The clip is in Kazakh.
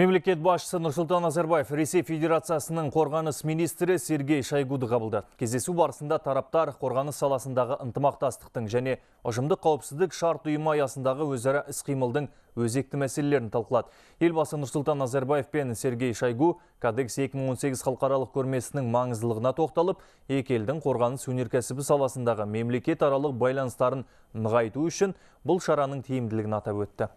Мемлекет басшысы Нұрсұлтан Назарбаев Ресей Федерациясының қорғаныс министрі Сергей Шайгуды қабылдады. Кездесу барысында тараптар қорғаныс саласындағы ынтымақтастықтың және ұжымдық қауіпсіздік шарт ұйымы аясындағы өзара іс-қимылдың өзекті мәселелерін талқылады. Елбасы Нұрсұлтан Назарбаев пен Сергей Шайгу Кадекс 2018 халықаралық көрмесінің маңыздылығына тоқталып, екі елдің қорғаныс өнеркәсібі саласындағы мемлекет аралық байланыстарын нығайту үшін бұл шараның тиімділігін атап өтті.